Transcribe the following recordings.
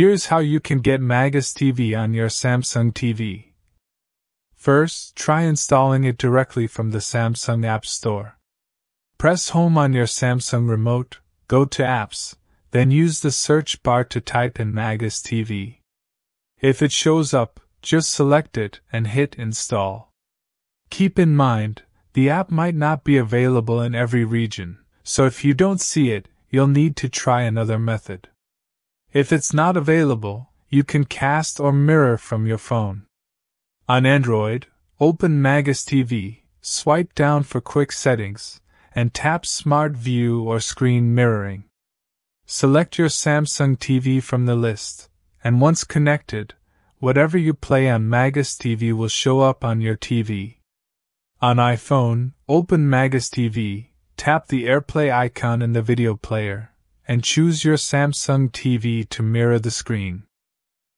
Here's how you can get Magis TV on your Samsung TV. First, try installing it directly from the Samsung App Store. Press Home on your Samsung remote, go to Apps, then use the search bar to type in Magis TV. If it shows up, just select it and hit Install. Keep in mind, the app might not be available in every region, so if you don't see it, you'll need to try another method. If it's not available, you can cast or mirror from your phone. On Android, open Magis TV, swipe down for quick settings, and tap Smart View or Screen Mirroring. Select your Samsung TV from the list, and once connected, whatever you play on Magis TV will show up on your TV. On iPhone, open Magis TV, tap the AirPlay icon in the video player, and choose your Samsung TV to mirror the screen.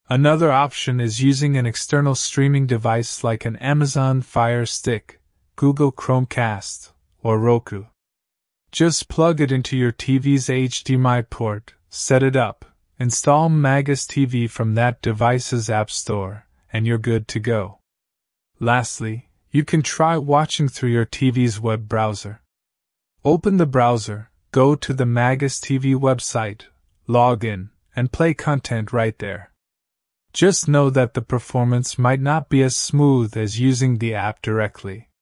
Another option is using an external streaming device like an Amazon Fire Stick, Google Chromecast, or Roku. Just plug it into your TV's HDMI port, set it up, install Magis TV from that device's App Store, and you're good to go. Lastly, you can try watching through your TV's web browser. Open the browser, go to the Magis TV website, log in, and play content right there. Just know that the performance might not be as smooth as using the app directly.